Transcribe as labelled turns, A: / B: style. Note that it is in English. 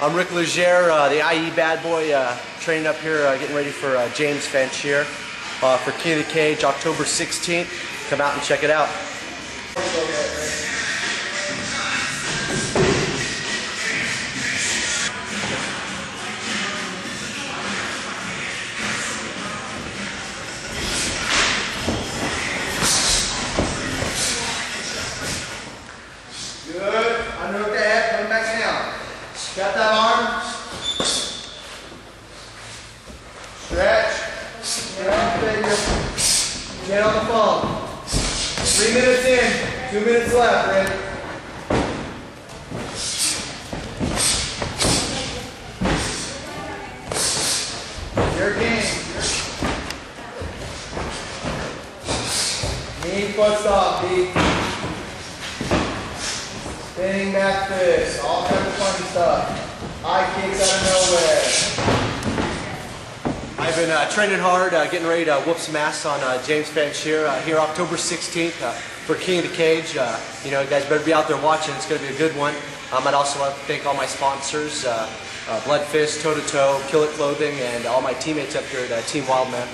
A: I'm Rick Legere, uh, the IE bad boy, uh, training up here, uh, getting ready for uh, James Fanchier uh, for King of the Cage, October 16th. Come out and check it out.
B: Get on the finger. Get on the phone. Three minutes in. Two minutes left, Rick. Your game. Knee foot stop, deep. Spinning back fist, all kinds of funny stuff. High kicks out of nowhere.
A: Been uh, training hard, uh, getting ready to whoop some ass on uh, James Fanchier uh, here October 16th uh, for King of the Cage. Uh, you know, you guys better be out there watching. It's going to be a good one. Um, I'd also like to thank all my sponsors, Blood Fist, Toe to Toe, Kill It Clothing, and all my teammates up here at Team Wildman.